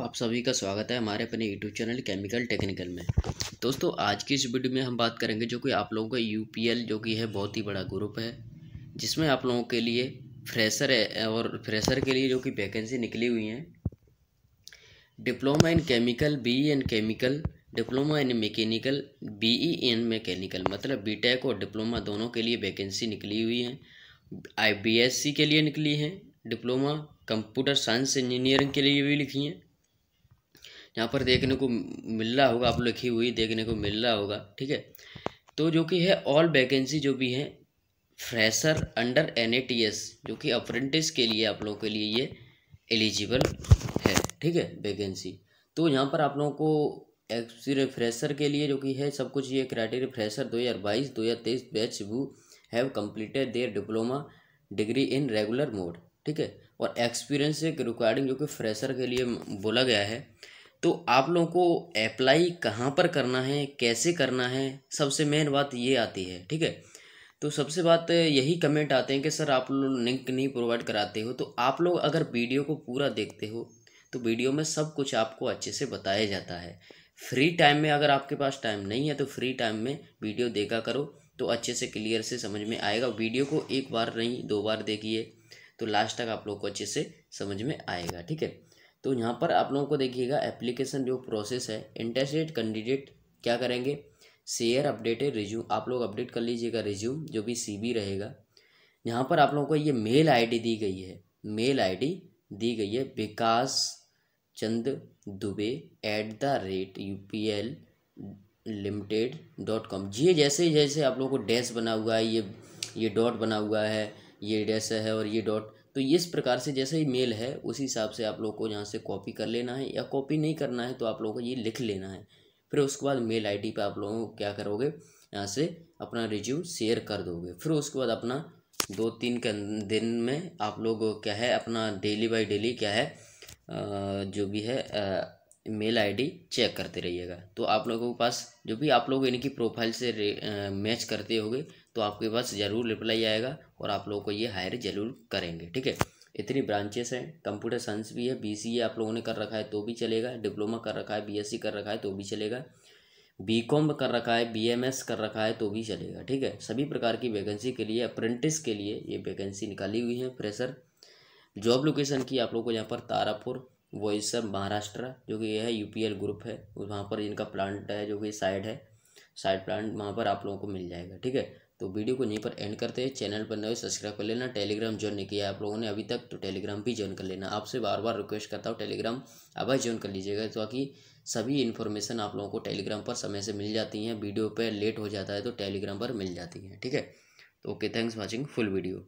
आप सभी का स्वागत है हमारे अपने यूट्यूब चैनल केमिकल टेक्निकल में। दोस्तों, आज की इस वीडियो में हम बात करेंगे जो कि आप लोगों का यूपीएल जो कि है, बहुत ही बड़ा ग्रुप है, जिसमें आप लोगों के लिए फ्रेशर है और फ्रेशर के लिए जो कि वैकेंसी निकली हुई हैं। Diploma in chemical B in chemical diploma in mechanical B E in mechanical मतलब बीटेक और डिप्लोमा दोनों के लिए वैकेंसी निकली हुई हैं। आई बी के लिए निकली हैं डिप्लोमा कंप्यूटर साइंस इंजीनियरिंग के लिए भी लिखी हैं। यहाँ पर देखने को मिल रहा होगा, आप लिखी हुई देखने को मिल रहा होगा, ठीक है? तो जो कि है ऑल वैकेंसी जो भी है फ्रेशर अंडर एनएटीएस जो कि अप्रेंटिस के लिए आप लोगों के लिए ये एलिजिबल है, ठीक है वैकेंसी तो यहाँ पर आप लोगों को एक्सपीरियंस फ्रेशर के लिए जो कि है, सब कुछ ये क्राइटेरिया फ्रेशर दो हज़ार बाईस, दो हज़ार तेईस batch who have completed their diploma degree in regular mode ठीक है? और एक्सपीरियंस एक रिक्वायरिंग जो कि फ्रेशर के लिए बोला गया है तो आप लोगों को अप्लाई कहाँ पर करना है, कैसे करना है, सबसे मेन बात ये आती है, ठीक है? तो सबसे बात यही कमेंट आते हैं कि सर आप लोग लिंक नहीं प्रोवाइड कराते हो तो आप लोग अगर वीडियो को पूरा देखते हो तो वीडियो में सब कुछ आपको अच्छे से बताया जाता है। फ्री टाइम में अगर आपके पास टाइम नहीं है तो फ्री टाइम में वीडियो देखा करो तो अच्छे से क्लियर से समझ में आएगा। वीडियो को एक बार नहीं, दो बार देखिए तो लास्ट तक आप लोग को अच्छे से समझ में आएगा, ठीक है? तो यहाँ पर आप लोगों को देखिएगा एप्लीकेशन जो प्रोसेस है इंटरेस्टेड कैंडिडेट क्या करेंगे? शेयर अपडेटेड रिज्यूम आप लोग अपडेट कर लीजिएगा रिज्यूम जो भी सी रहेगा। यहाँ पर आप लोगों को ये मेल आईडी दी गई है। मेल आईडी दी गई है Vikas Chand Dubey at the rate U P L limited dot com जी जैसे जैसे आप लोगों को डैश बना हुआ है, ये ये डॉट बना हुआ है, ये डैश है और ये डॉट तो इस प्रकार से जैसे ही मेल है, उसी हिसाब से आप लोग को यहाँ से कॉपी कर लेना है या कॉपी नहीं करना है तो आप लोगों को ये लिख लेना है। फिर उसके बाद मेल आईडी पे आप लोगों को क्या करोगे, यहाँ से अपना रिज्यूम शेयर कर दोगे। फिर उसके बाद अपना दो तीन दिन में आप लोग क्या है, अपना डेली बाई डेली क्या है जो भी है मेल आईडी चेक करते रहिएगा। तो आप लोगों के पास जो भी आप लोग इनकी प्रोफ़ाइल से मैच करते होगे तो आपके पास ज़रूर रिप्लाई आएगा और आप लोगों को ये हायर ज़रूर करेंगे, ठीक है? इतनी ब्रांचेस हैं कंप्यूटर साइंस भी है बी सी आप लोगों ने कर रखा है तो भी चलेगा डिप्लोमा कर रखा है बी एस सी कर रखा है तो भी चलेगा बी कॉम कर रखा है बी एम एस कर रखा है तो भी चलेगा, ठीक है? सभी प्रकार की वैकेंसी के लिए अप्रेंटिस के लिए ये वैकेंसी निकाली हुई है प्रेशर जॉब लोकेशन की आप लोग को यहाँ पर तारापुर वॉइसर महाराष्ट्र जो कि यह है यूपीएल ग्रुप है, वहाँ पर इनका प्लांट है, जो कि साइड है। साइड प्लांट वहाँ पर आप लोगों को मिल जाएगा, ठीक है? तो वीडियो को यहीं पर एंड करते हैं। चैनल पर नए सब्सक्राइब कर लेना। टेलीग्राम ज्वाइन नहीं किया आप लोगों ने अभी तक तो टेलीग्राम भी ज्वाइन कर लेना। आपसे बार बार रिक्वेस्ट करता हूँ टेलीग्राम अभी ज्वाइन कर लीजिएगा। ताकि सभी इन्फॉर्मेशन आप लोगों को टेलीग्राम पर समय से मिल जाती हैं। वीडियो पर लेट हो जाता है तो टेलीग्राम पर मिल जाती हैं, ठीक है? तो okay thanks watching full video